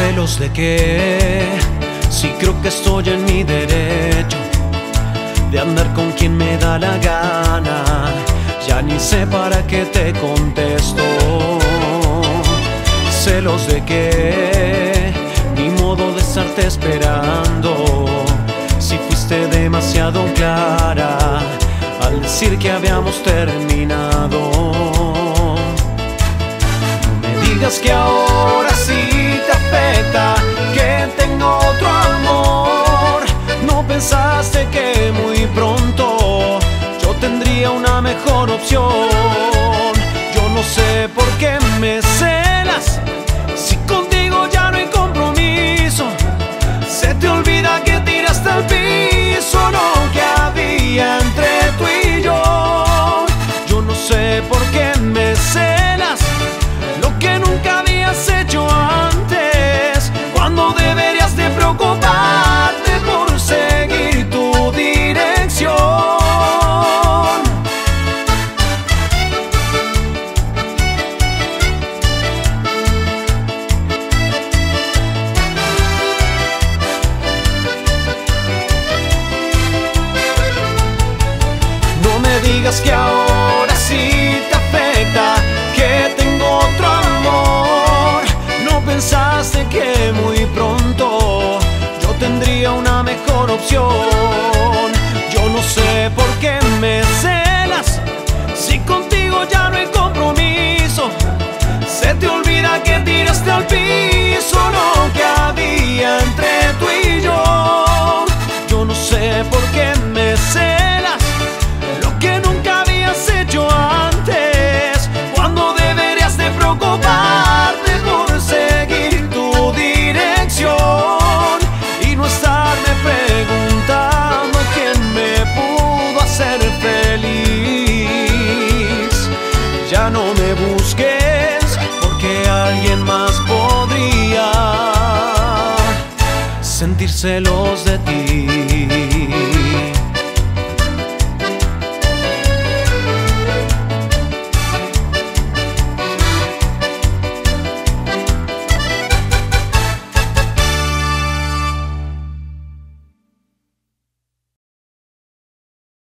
celos de qué, si creo que estoy en mi derecho de andar con quien me da la gana, ya ni sé para qué te contesto. Celos de qué, ni modo de estarte esperando, si fuiste demasiado clara al decir que habíamos terminado. No me digas que ahora sí pensaste que muy pronto yo tendría una mejor opción. Que ahora sí te afecta que tengo otro amor. No pensaste que muy pronto yo tendría una mejor opción. Ya no me busques porque alguien más podría sentir celos de ti.